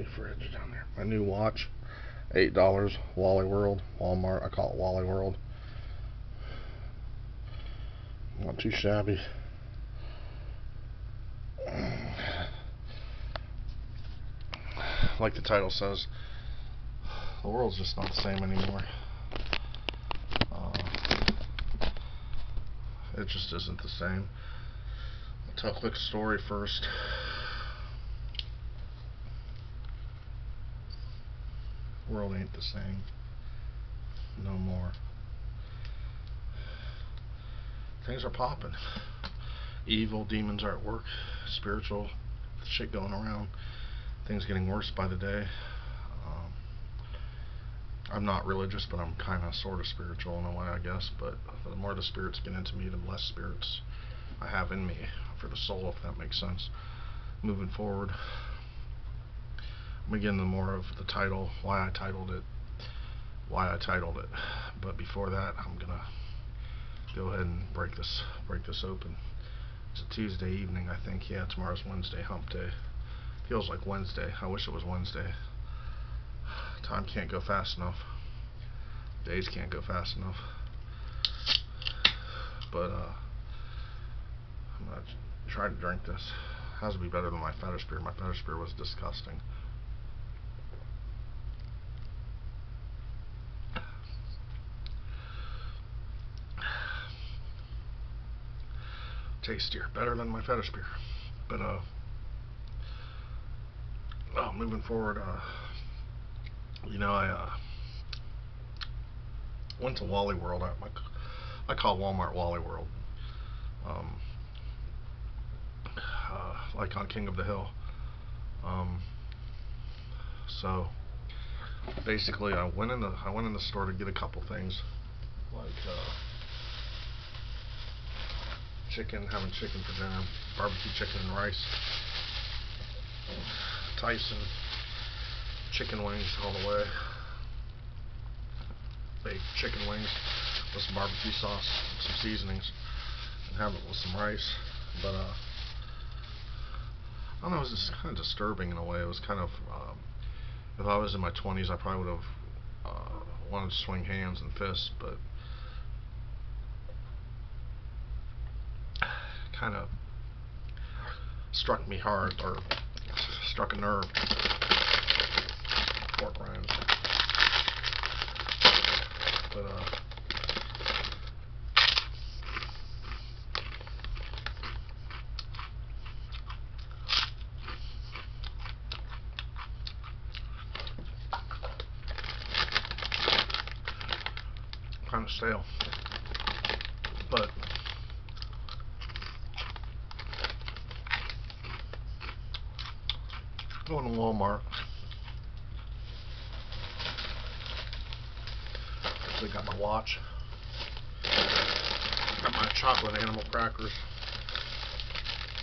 mini fridge down there. My new watch, eight dollars. Wally World, Walmart. I call it Wally World. Not too shabby. Like the title says, the world's just not the same anymore. Uh, it just isn't the same. I'll tell a quick story first. World ain't the same. No more. Things are popping. Evil demons are at work. Spiritual shit going around. Things getting worse by the day. Um, I'm not religious, but I'm kind of sort of spiritual in a way, I guess. But the more the spirits get into me, the less spirits I have in me for the soul, if that makes sense. Moving forward, I'm again the more of the title, why I titled it, why I titled it. But before that, I'm gonna go ahead and break this break this open. It's a Tuesday evening, I think. Yeah, tomorrow's Wednesday, Hump Day. Feels like Wednesday. I wish it was Wednesday. Time can't go fast enough. Days can't go fast enough. But uh, I'm gonna try to drink this. It Has to be better than my fetish beer. My fetish beer was disgusting. Tastier, better than my fetish beer. But uh, moving forward, uh, you know, I uh, went to Wally World. I, I call Walmart Wally World. Um, uh, like on King of the Hill. Um, so basically, I went in the I went in the store to get a couple things, like uh, chicken, having chicken for dinner, barbecue chicken and rice. Tyson chicken wings all the way. Baked chicken wings with some barbecue sauce, and some seasonings, and have it with some rice. But uh, I don't know, it was just kind of disturbing in a way. It was kind of, um, if I was in my 20s, I probably would have uh, wanted to swing hands and fists, but kind of struck me hard, or struck a nerve. Pork rinds. But, uh, kind of stale. But going to Walmart. Actually got my watch. Got my chocolate animal crackers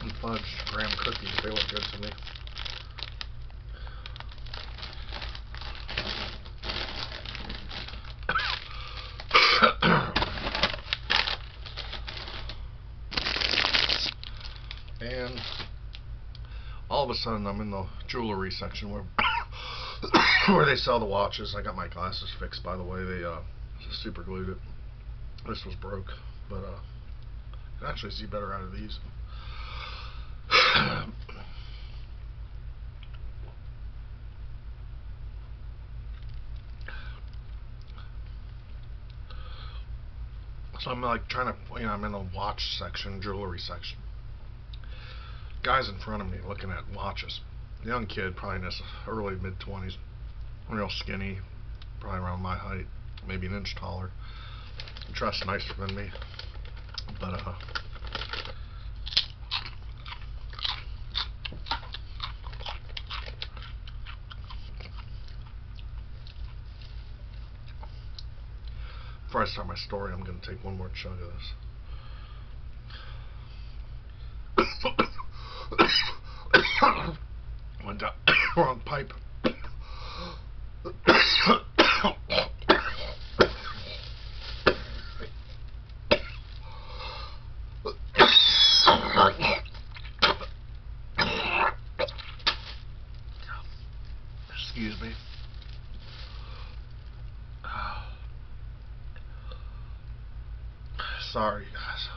and fudge graham cookies. They look good to me. and all of a sudden I'm in the jewelry section where where they sell the watches. I got my glasses fixed by the way. They uh super glued it. This was broke, but uh I can actually see better out of these. So I'm like trying to, you know, I'm in the watch section, jewelry section. Guys in front of me looking at watches. Young kid, probably in his early mid 20s, real skinny, probably around my height, maybe an inch taller. Dressed nicer than me, but uh. Before I start my story, I'm going to take one more chug of this. Went down wrong pipe. Excuse me. Sorry, guys.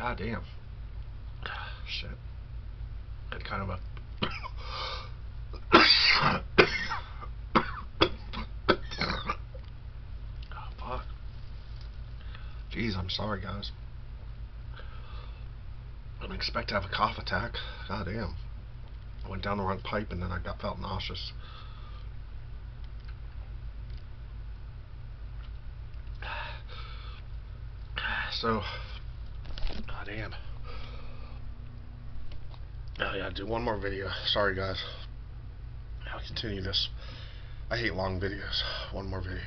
Fucking goddamn. Shit. Kind of a oh, fuck. Jeez, I'm sorry, guys. I didn't expect to have a cough attack. God damn. I went down the wrong pipe and then I got felt nauseous. So, god damn. Oh yeah, do one more video. Sorry guys. I'll continue this. I hate long videos. One more video.